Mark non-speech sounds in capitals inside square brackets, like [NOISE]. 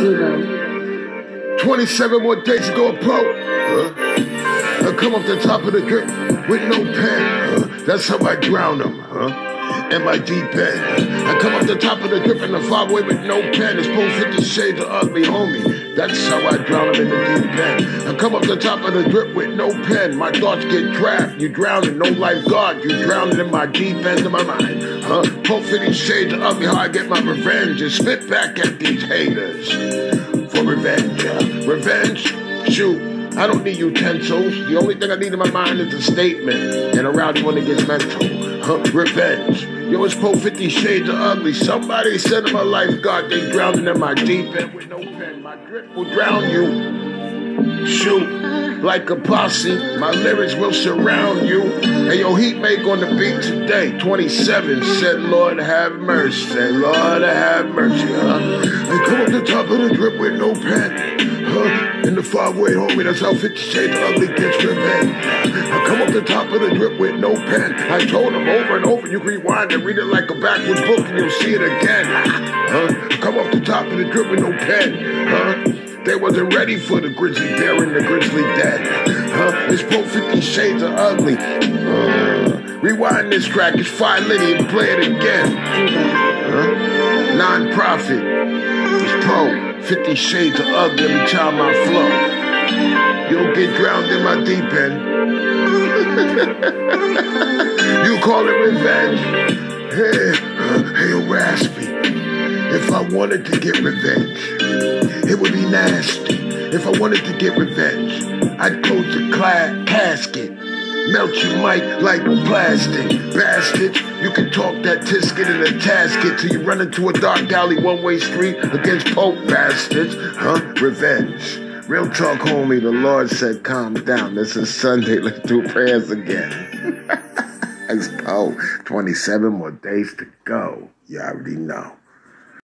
Devo. 27 more days to go pro. Huh? I come off the top of the drip with no pen. Huh? That's how I drown them. Huh? in my deep end. I come up the top of the drip in the far way with no pen. It's post 50 shades of ugly, homie. That's how I drown them in the deep end. I come up the top of the drip with no pen. My thoughts get trapped. You drowning, no lifeguard. You drowning in my deep end of my mind. Huh? Post 50 shades of ugly, how I get my revenge. And spit back at these haters for revenge. Revenge? Shoot. I don't need utensils. The only thing I need in my mind is a statement. And around you when it gets mental. Revenge. Yo, it's Pope 50 Shades of Ugly. Somebody said my life, God, they drowning in my deep end with no pen. My grip will drown you. Shoot, like a posse, my lyrics will surround you. And yo, Heat make on the beat today. 27 said, Lord have mercy. Say, Lord have mercy, huh? I come up the top of the drip with no pen. Huh? In the five way, homie, that's how 50 Shades of Ugly gets revenge. I come up the top of the drip with. I told him over and over, you rewind and read it like a backwards book and you'll see it again. [LAUGHS] Huh? Come up the top of the drip with no pen. Huh? They wasn't ready for the grizzly bear and the grizzly dead. Huh? It's Pope 50 Shades of Ugly. Uh, rewind this track, it's fine Liddy and play it again. Huh? Non-profit. It's Pro. 50 shades of ugly every time I flow. You'll get drowned in my deep end. You call it revenge? Hey, hey, raspy. If I wanted to get revenge, it would be nasty. If I wanted to get revenge, I'd close the cla- casket Melt your mic like plastic. Bastard, you can talk that tisket in a tasket till you run into a dark alley one way street against Pope bastards. Huh? Revenge. Real talk, homie. The Lord said, calm down. This is Sunday. [LAUGHS] Let's do prayers again. [LAUGHS] it's Pope. 27 more days to go. You already know.